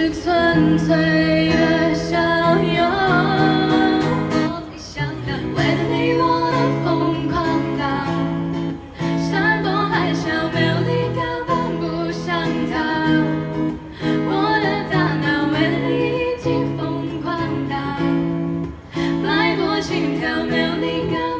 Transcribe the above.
是纯粹的相拥我没想到为了你我能疯狂到山崩海啸没有你根本不想逃？我的大脑为你已经疯狂到脉搏心跳没有你根